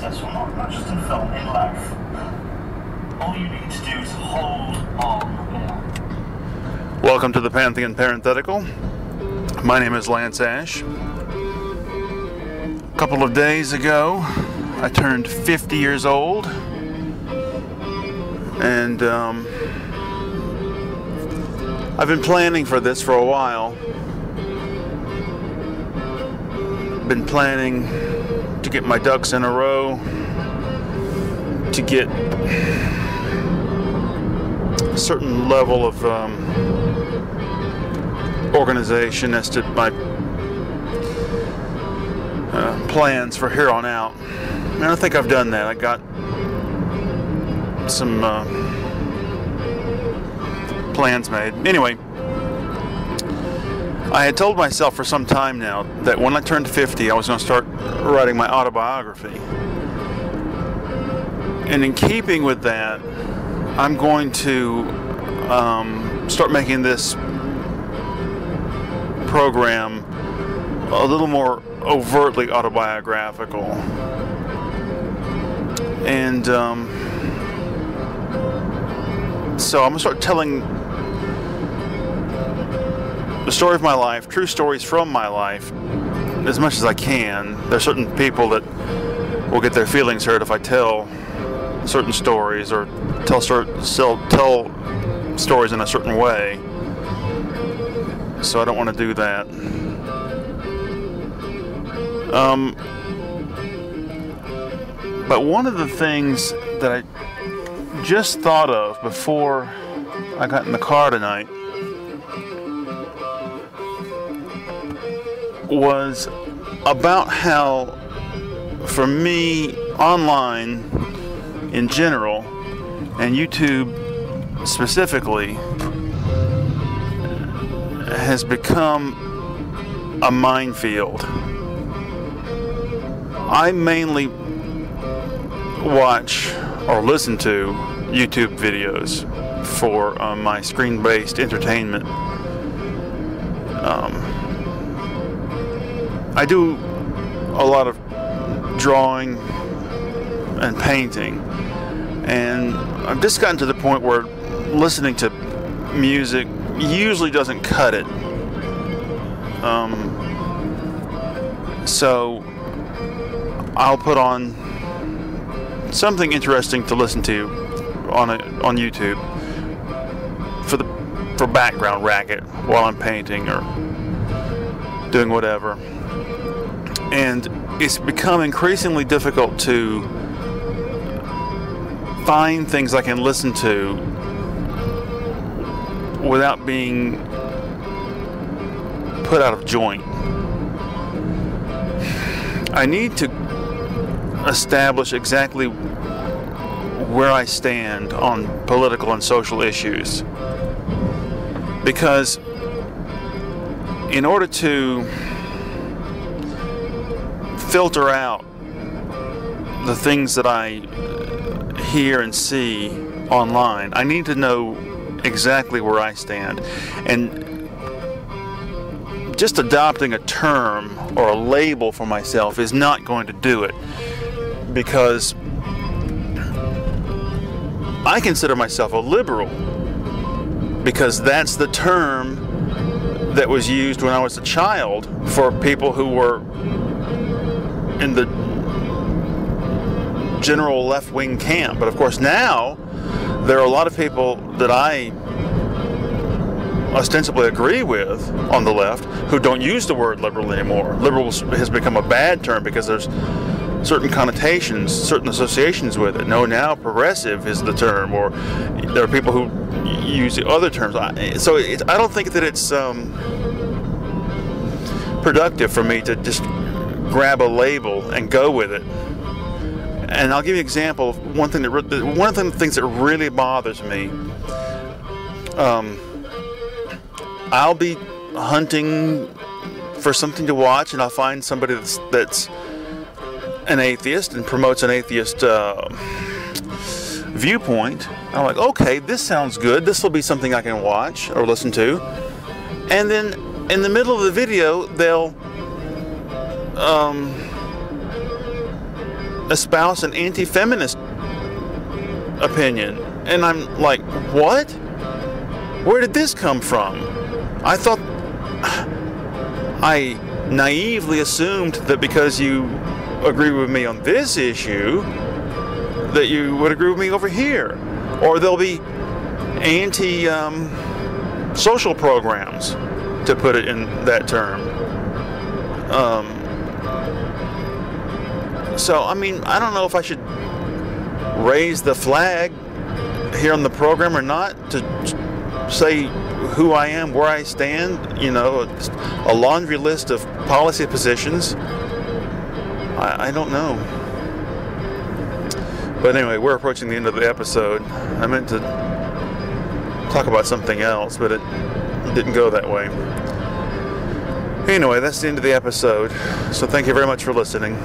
successful, not, not just in film, in life. All you need to do is hold on. Welcome to the Pantheon Parenthetical. My name is Lance Ash. A couple of days ago, I turned 50 years old. And um, I've been planning for this for a while. Been planning to get my ducks in a row, to get a certain level of um, organization as to my uh, plans for here on out. And I think I've done that. I got some uh, plans made. Anyway, I had told myself for some time now that when I turned 50, I was going to start writing my autobiography. And in keeping with that, I'm going to um, start making this program a little more overtly autobiographical. And um, so I'm going to start telling the story of my life, true stories from my life, as much as I can. There's certain people that will get their feelings hurt if I tell certain stories or tell tell stories in a certain way. So I don't want to do that. Um, but one of the things that I just thought of before I got in the car tonight was about how, for me, online in general, and YouTube specifically, has become a minefield. I mainly watch or listen to YouTube videos for uh, my screen based entertainment. Um, I do a lot of drawing and painting, and I've just gotten to the point where listening to music usually doesn't cut it. Um, so I'll put on something interesting to listen to on a, on YouTube for the for background racket while I'm painting or doing whatever. And it's become increasingly difficult to find things I can listen to without being put out of joint. I need to establish exactly where I stand on political and social issues. Because in order to filter out the things that I uh, hear and see online, I need to know exactly where I stand. And just adopting a term or a label for myself is not going to do it because I consider myself a liberal because that's the term that was used when I was a child for people who were in the general left wing camp. But of course, now there are a lot of people that I ostensibly agree with on the left who don't use the word liberal anymore. Liberal has become a bad term because there's certain connotations, certain associations with it. No, now progressive is the term, or there are people who use the other terms. So I don't think that it's um, productive for me to just grab a label and go with it. And I'll give you an example of one thing that one of the things that really bothers me. Um, I'll be hunting for something to watch, and I'll find somebody that's, that's an atheist and promotes an atheist uh, viewpoint. I'm like, okay, this sounds good. This will be something I can watch or listen to. And then in the middle of the video, they'll um, espouse an anti-feminist opinion, and I'm like, what? Where did this come from? I thought I naively assumed that because you agree with me on this issue, that you would agree with me over here, or there'll be anti um, social programs, to put it in that term. Um, so, I mean, I don't know if I should raise the flag here on the program or not to say who I am, where I stand, you know, a laundry list of policy positions. I, I don't know. But anyway, we're approaching the end of the episode. I meant to talk about something else, but it didn't go that way. Anyway, that's the end of the episode. So thank you very much for listening.